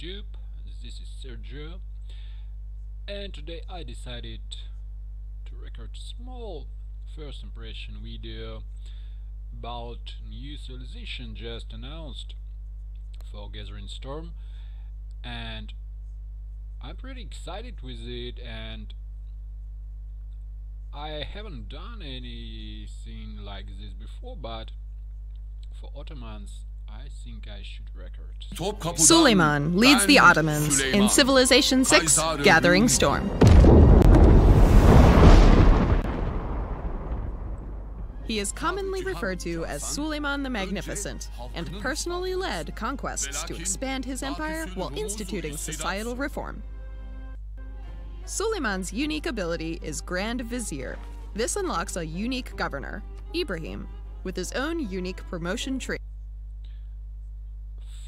YouTube. This is Sergio and today I decided to record small first impression video about new civilization just announced for Gathering Storm and I'm pretty excited with it and I haven't done anything like this before but for Ottomans I think I should record. Suleiman leads the Ottomans in Civilization 6 Gathering Storm. He is commonly referred to as Suleiman the Magnificent and personally led conquests to expand his empire while instituting societal reform. Suleiman's unique ability is Grand Vizier. This unlocks a unique governor, Ibrahim, with his own unique promotion tree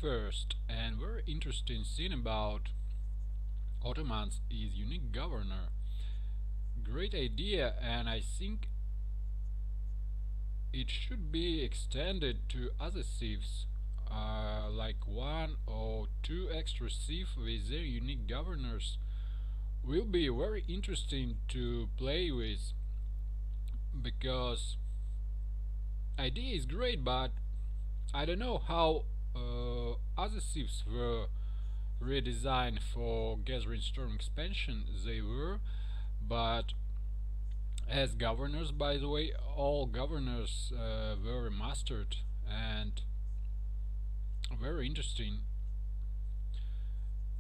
first and very interesting thing about Ottomans is unique governor. Great idea and I think it should be extended to other civs uh, like one or two extra civs with their unique governors will be very interesting to play with because idea is great but I don't know how uh, other ships were redesigned for Gathering Storm expansion, they were, but as governors, by the way, all governors uh, were mastered and very interesting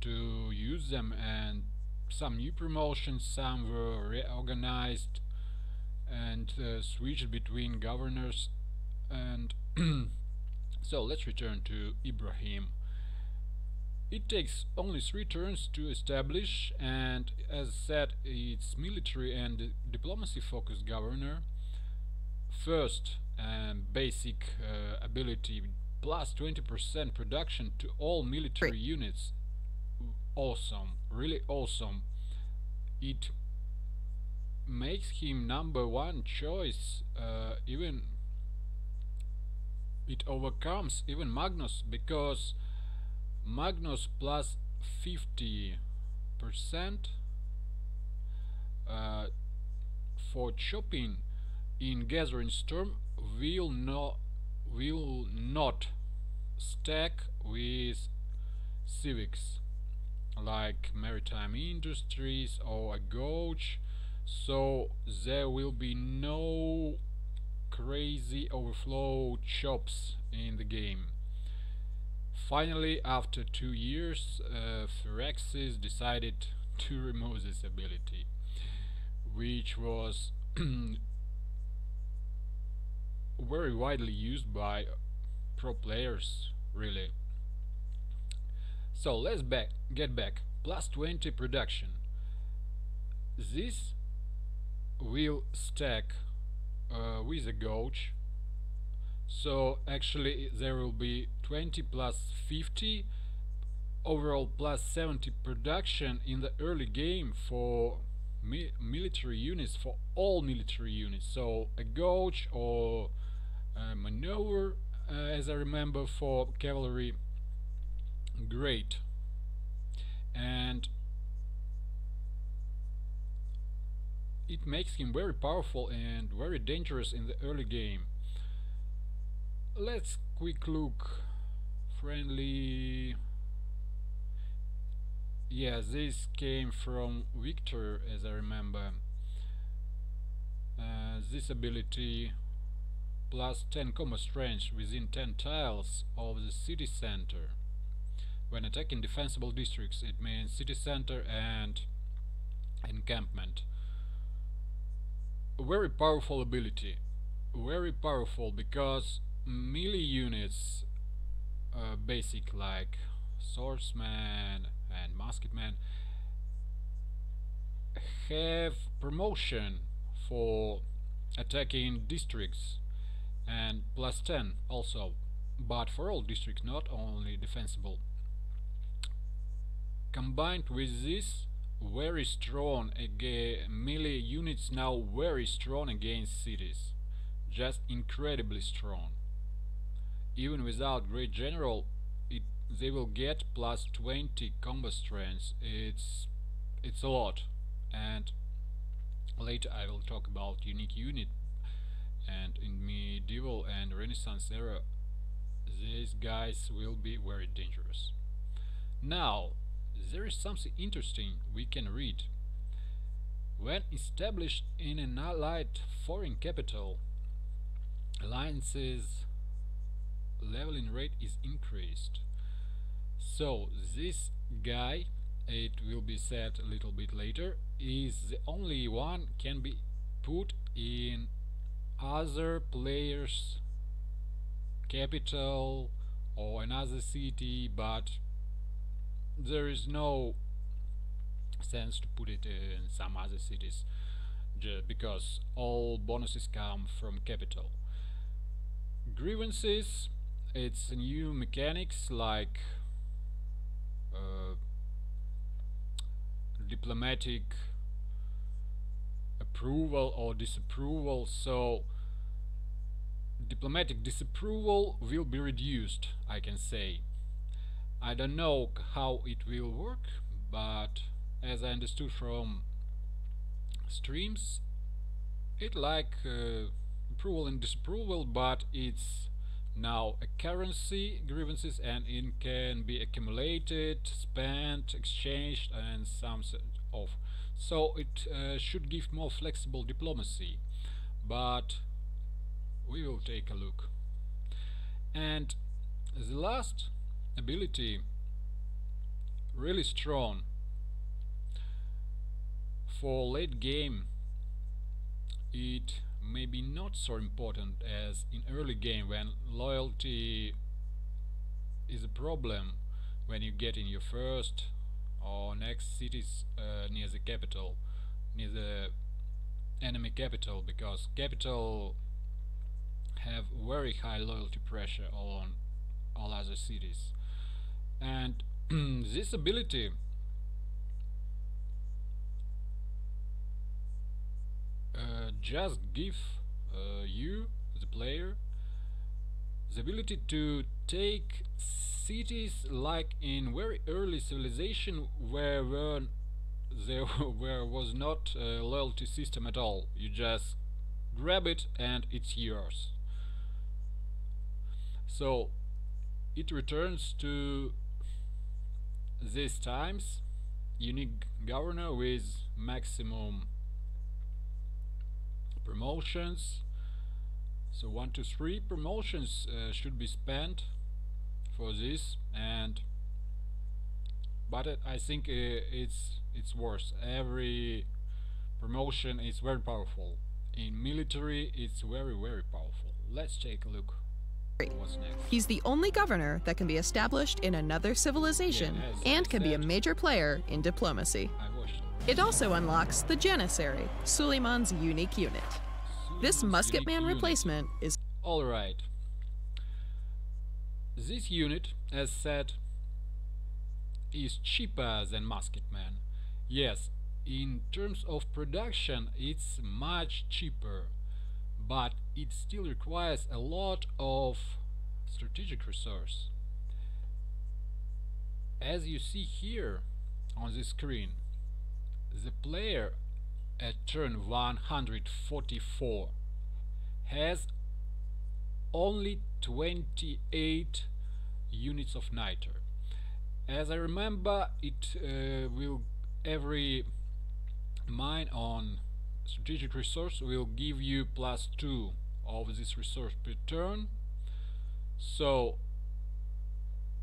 to use them and some new promotions, some were reorganized and uh, switched between governors and So let's return to Ibrahim. It takes only three turns to establish and as said it's military and diplomacy focused governor. First um, basic uh, ability plus 20% production to all military units. Awesome, really awesome. It makes him number one choice uh, even it overcomes even Magnus because Magnus plus 50 percent uh, for chopping in Gathering Storm will not will not stack with civics like maritime industries or Agoge. So there will be no crazy overflow chops in the game. Finally, after two years, uh, Firaxis decided to remove this ability, which was very widely used by pro players, really. So let's back get back. Plus 20 production. This will stack uh, with Agoge. So actually there will be 20 plus 50 overall plus 70 production in the early game for mi military units for all military units. So Agoge or a maneuver uh, as I remember for cavalry great. And it makes him very powerful and very dangerous in the early game. Let's quick look. Friendly. Yeah, this came from Victor, as I remember. Uh, this ability plus 10 combat strength within 10 tiles of the city center. When attacking defensible districts, it means city center and encampment very powerful ability very powerful because melee units uh, basic like swordsman and musketman have promotion for attacking districts and plus 10 also but for all districts not only defensible. Combined with this very strong against melee units now very strong against cities. Just incredibly strong. Even without great general it they will get plus 20 combat strength. It's it's a lot. And later I will talk about unique unit. And in medieval and renaissance era these guys will be very dangerous. Now there is something interesting we can read. When established in an allied foreign capital alliances leveling rate is increased. So this guy it will be said a little bit later is the only one can be put in other players capital or another city but there is no sense to put it in some other cities because all bonuses come from capital. Grievances it's new mechanics like uh, diplomatic approval or disapproval so diplomatic disapproval will be reduced I can say I don't know how it will work but as I understood from streams it like uh, approval and disapproval but it's now a currency grievances and it can be accumulated spent exchanged and some of. So it uh, should give more flexible diplomacy but we will take a look. And the last ability really strong for late game it may be not so important as in early game when loyalty is a problem when you get in your first or next cities uh, near the capital near the enemy capital because capital have very high loyalty pressure on all other cities and this ability uh, just give uh, you the player the ability to take cities like in very early civilization where there where was not a loyalty system at all. You just grab it and it's yours. So it returns to these times unique governor with maximum promotions. So one to three promotions uh, should be spent for this and but it, I think uh, it's it's worse. Every promotion is very powerful. In military it's very very powerful. Let's take a look He's the only governor that can be established in another civilization and can be a major player in diplomacy. It also unlocks the Janissary, Suleiman's unique unit. This Musketman replacement is. Alright. This unit, as said, is cheaper than Musketman. Yes, in terms of production, it's much cheaper but it still requires a lot of strategic resource. As you see here on the screen, the player at turn 144 has only 28 units of niter. As I remember, it uh, will every mine on strategic resource will give you plus 2 of this resource per turn. So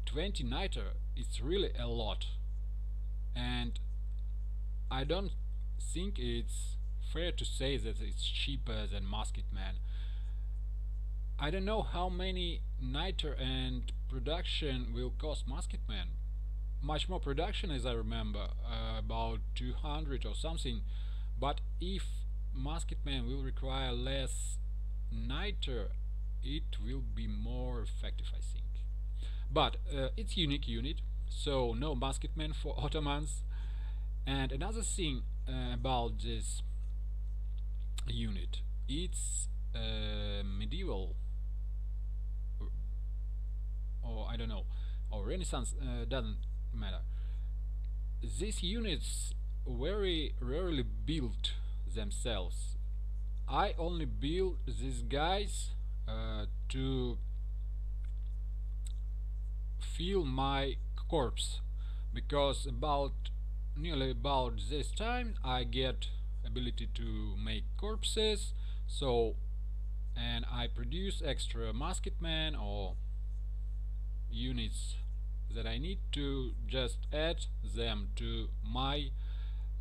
20 niter is really a lot. And I don't think it's fair to say that it's cheaper than Musketman I don't know how many niter and production will cost Musketman much more production as I remember uh, about 200 or something but if Musketman will require less niter it will be more effective I think but uh, it's unique unit so no Musketman for Ottomans and another thing uh, about this unit it's uh, medieval or I don't know or Renaissance uh, doesn't matter. These units very rarely build themselves. I only build these guys uh, to fill my corpse because about nearly about this time I get ability to make corpses so and I produce extra musketmen or units that I need to just add them to my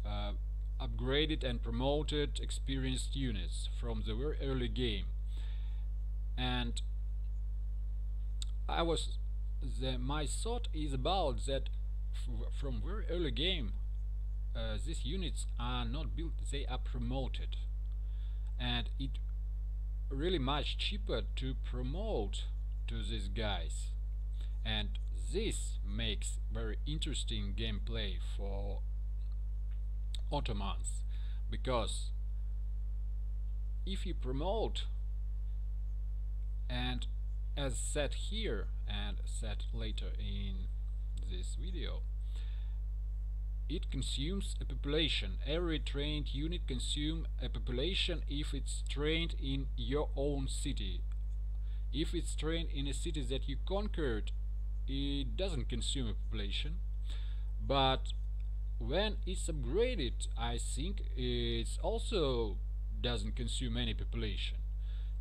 uh, upgraded and promoted experienced units from the very early game. And I was the, my thought is about that from very early game uh, these units are not built they are promoted. And it really much cheaper to promote to these guys. And this makes very interesting gameplay for Ottomans. Because if you promote and as said here and said later in this video it consumes a population. Every trained unit consume a population if it's trained in your own city. If it's trained in a city that you conquered it doesn't consume a population but when it's upgraded I think it also doesn't consume any population.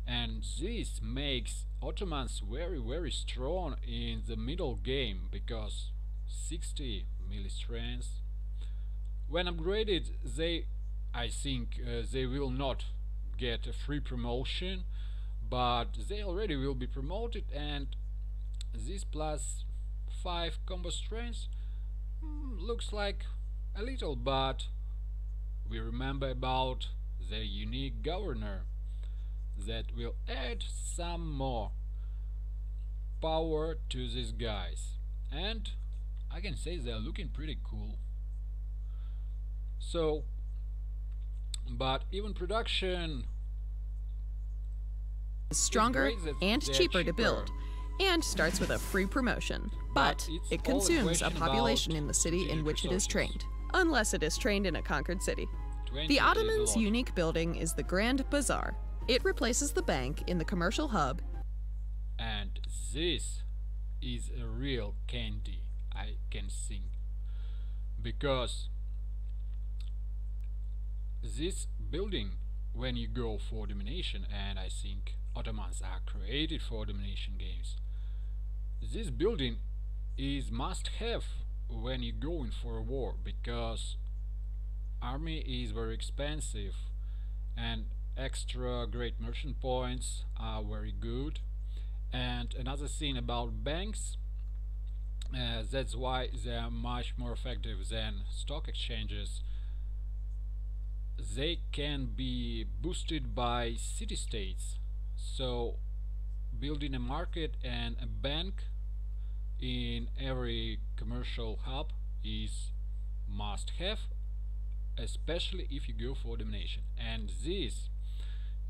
And this makes Ottomans very very strong in the middle game because 60 milli strength. When upgraded they I think uh, they will not get a free promotion but they already will be promoted and this plus 5 combo strength mm, looks like a little but we remember about the unique governor that will add some more power to these guys. And I can say they're looking pretty cool. So but even production is stronger and cheaper, cheaper, to build and starts with a free promotion. But, but it consumes a population in the city in which it is trained unless it is trained in a conquered city the Ottomans' unique building is the Grand Bazaar, it replaces the bank in the commercial hub. And this is a real candy, I can think. Because this building, when you go for domination, and I think Ottomans are created for domination games, this building is must have when you're going for a war because army is very expensive and extra great merchant points are very good. And another thing about banks uh, that's why they are much more effective than stock exchanges. They can be boosted by city-states so building a market and a bank in every commercial hub is must have especially if you go for domination. And this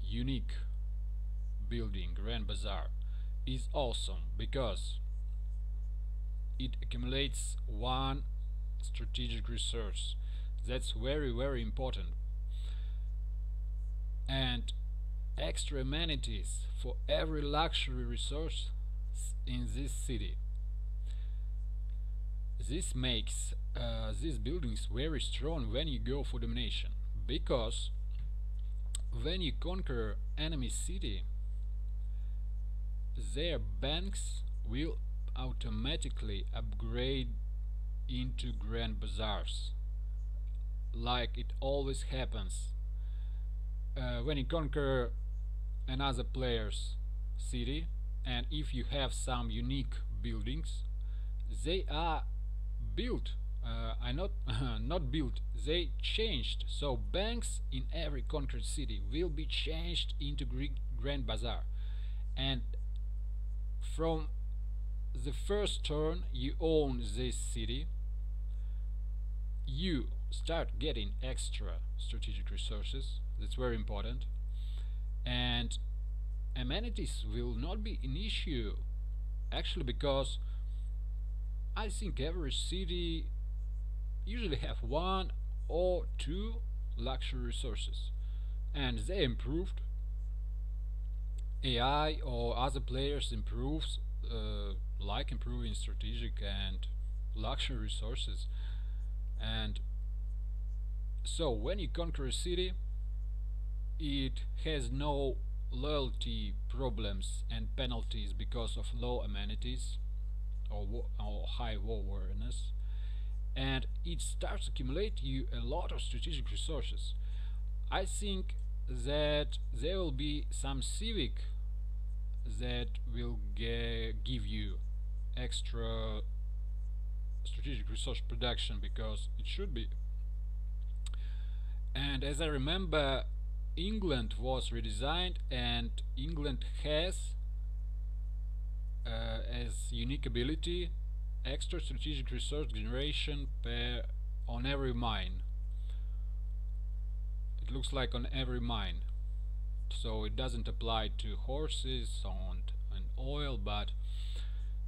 unique building Grand Bazaar is awesome because it accumulates one strategic resource. That's very very important. And extra amenities for every luxury resource in this city this makes uh, these buildings very strong when you go for domination. Because when you conquer enemy city their banks will automatically upgrade into grand bazaars. Like it always happens uh, when you conquer another player's city and if you have some unique buildings they are built uh, are not not built they changed. So banks in every conquered city will be changed into grand bazaar. And from the first turn you own this city you start getting extra strategic resources. That's very important. And amenities will not be an issue actually because I think every city usually have one or two luxury resources and they improved. AI or other players improves uh, like improving strategic and luxury resources. And so when you conquer a city it has no loyalty problems and penalties because of low amenities or, or high war weariness. And it starts to accumulate you a lot of strategic resources. I think that there will be some civic that will give you extra strategic resource production because it should be. And as I remember England was redesigned and England has uh, as unique ability extra strategic resource generation per on every mine. It looks like on every mine. So it doesn't apply to horses and, and oil but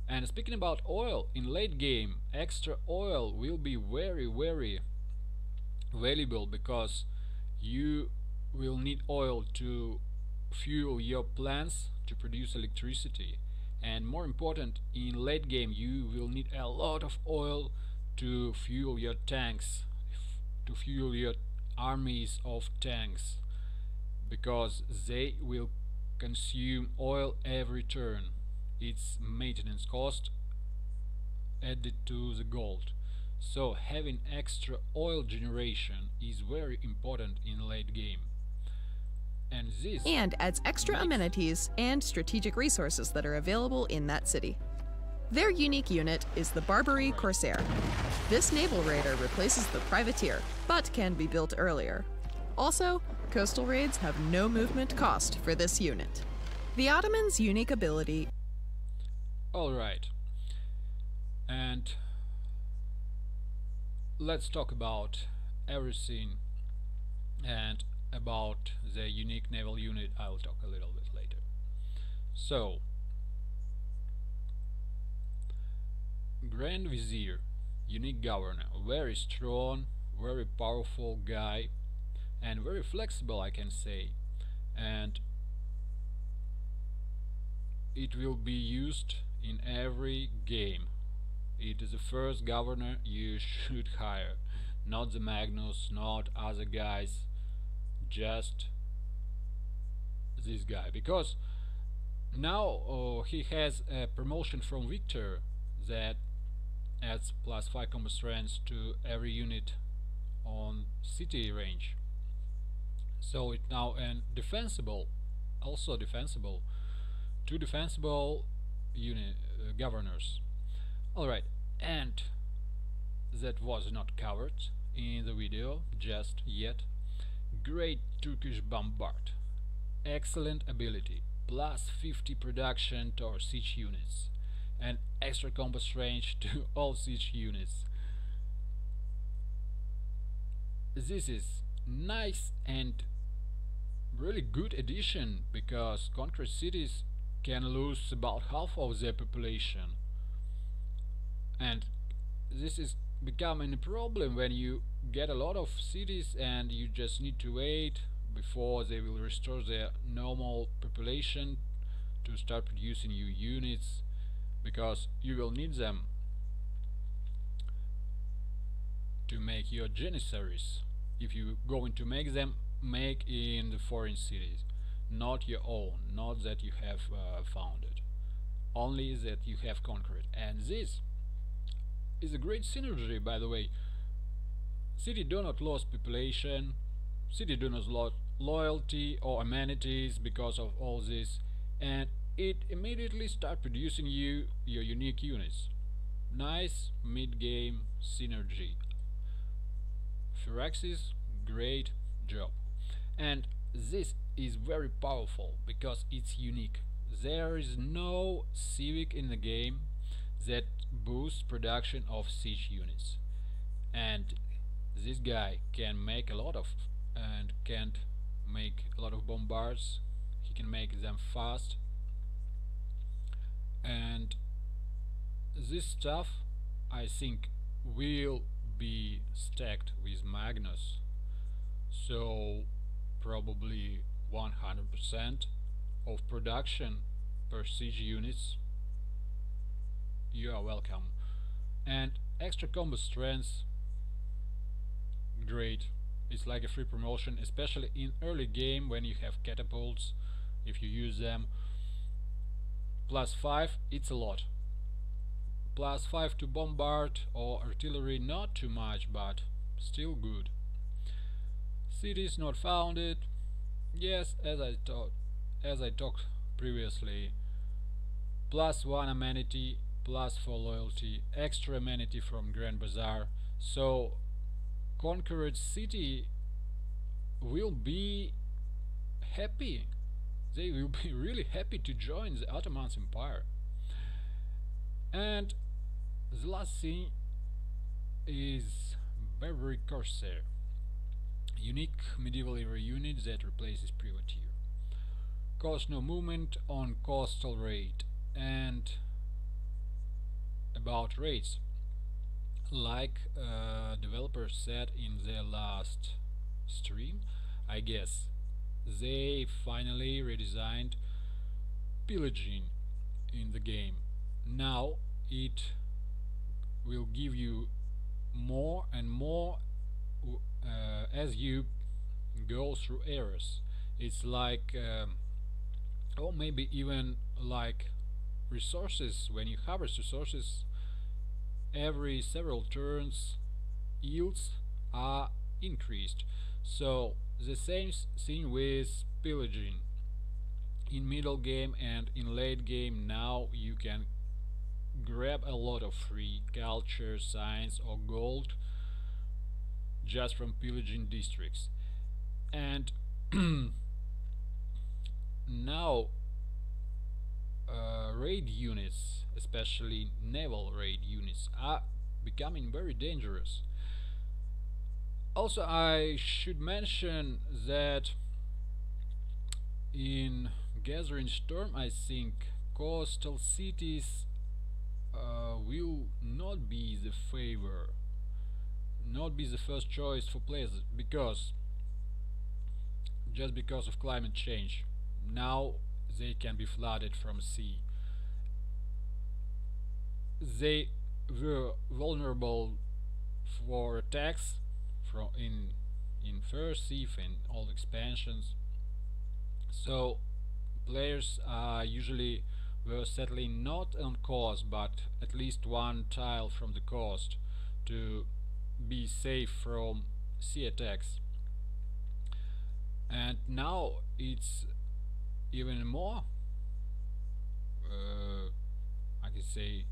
and speaking about oil in late game extra oil will be very very valuable because you will need oil to fuel your plants to produce electricity and more important in late game you will need a lot of oil to fuel your tanks to fuel your armies of tanks because they will consume oil every turn. Its maintenance cost added to the gold. So having extra oil generation is very important in late game and this and adds extra amenities and strategic resources that are available in that city. Their unique unit is the Barbary Corsair. This naval raider replaces the privateer, but can be built earlier. Also, coastal raids have no movement cost for this unit. The Ottoman's unique ability. Alright. And let's talk about everything and about the unique naval unit I'll talk a little bit later. So, Grand Vizier, unique governor, very strong, very powerful guy and very flexible I can say and it will be used in every game. It is the first governor you should hire, not the Magnus, not other guys just this guy. Because now uh, he has a promotion from Victor that adds plus 5 combat strength to every unit on city range. So it now and defensible also defensible two defensible unit uh, governors. Alright and that was not covered in the video just yet Great Turkish Bombard. Excellent ability. Plus 50 production to our siege units. And extra combat range to all siege units. This is nice and really good addition because conquered cities can lose about half of their population and this is becoming a problem when you get a lot of cities and you just need to wait before they will restore their normal population to start producing new units because you will need them to make your janissaries. If you going to make them make in the foreign cities not your own not that you have uh, founded only that you have conquered. And this is a great synergy by the way city do not lose population. City do not lose loyalty or amenities because of all this and it immediately start producing you your unique units. Nice mid-game synergy. Firaxis great job. And this is very powerful because it's unique. There is no civic in the game that boosts production of siege units. And this guy can make a lot of and can't make a lot of bombards he can make them fast. And this stuff I think will be stacked with Magnus. So probably 100% of production per siege units. You are welcome. And extra combo strength great it's like a free promotion especially in early game when you have catapults if you use them. Plus 5 it's a lot. Plus 5 to bombard or artillery not too much but still good. Cities not founded yes as I thought as I talked previously plus 1 amenity plus 4 loyalty extra amenity from Grand Bazaar. So conquered city will be happy. They will be really happy to join the Ottoman Empire. And the last thing is Barbary Corsair unique medieval era unit that replaces privateer. Cost no movement on coastal raid and about raids like uh, developers said in their last stream I guess. They finally redesigned pillaging in the game. Now it will give you more and more uh, as you go through areas it's like um, or maybe even like resources. When you harvest resources every several turns yields are increased. So the same thing with pillaging. In middle game and in late game now you can grab a lot of free culture science or gold just from pillaging districts. And now uh, raid units, especially naval raid units, are becoming very dangerous. Also, I should mention that in Gathering Storm, I think coastal cities uh, will not be the favor, not be the first choice for players, because just because of climate change. Now they can be flooded from sea. They were vulnerable for attacks from in in first Civ and all expansions. So players are usually were settling not on coast but at least one tile from the coast to be safe from sea attacks and now it's even more uh, I can say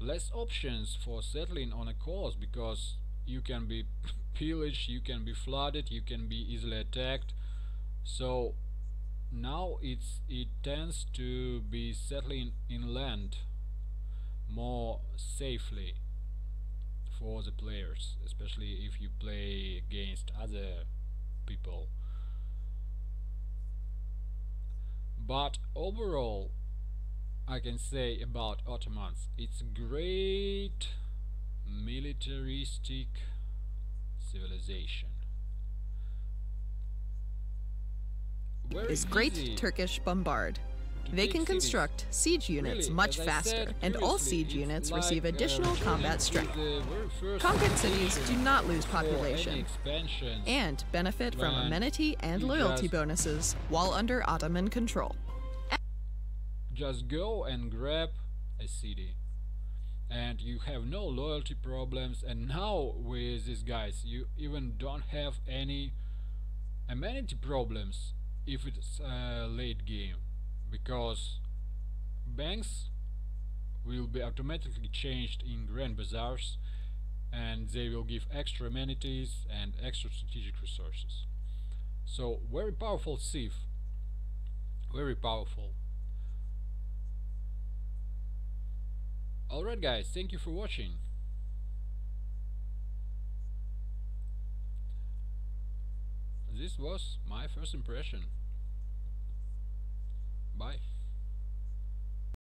less options for settling on a coast because you can be pillaged, you can be flooded, you can be easily attacked. So now it's it tends to be settling inland more safely for the players especially if you play against other people but overall I can say about Ottomans it's great militaristic civilization Very is Great Turkish Bombard. They can construct siege units much faster, and all siege units receive uh, additional combat strength. Conquered cities do not lose population and benefit from amenity and loyalty bonuses while under Ottoman control. Just go and grab a city. And you have no loyalty problems. And now with these guys? You even don't have any amenity problems if it's a late game because banks will be automatically changed in grand bazaars and they will give extra amenities and extra strategic resources. So very powerful civ very powerful. Alright guys thank you for watching. This was my first impression bye